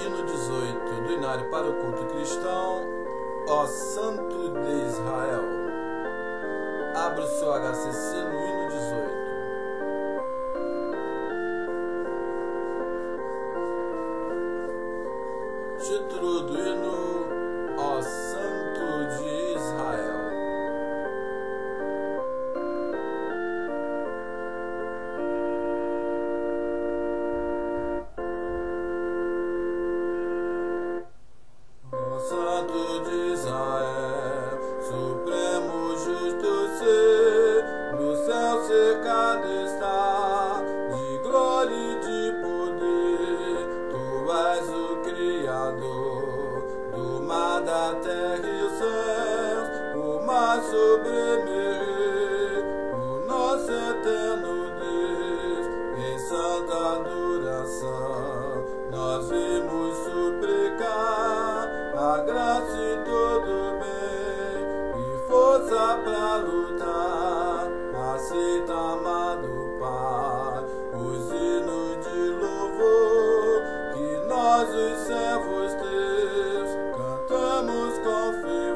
Hino 18 do Inário para o Culto Cristão, ó Santo de Israel. Abra o seu HCC no hino 18. Título do hino, Criador do mar, da terra e os céus, o mar sobremer, o nosso eterno Deus, em santa adoração, nós vimos suplicar a graça e todo bem e força pra lutar. all.